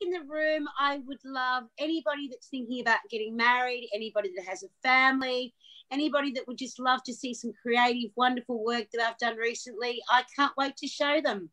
in the room, I would love anybody that's thinking about getting married, anybody that has a family, anybody that would just love to see some creative, wonderful work that I've done recently. I can't wait to show them.